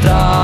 Star.